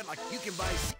ride Like you can buy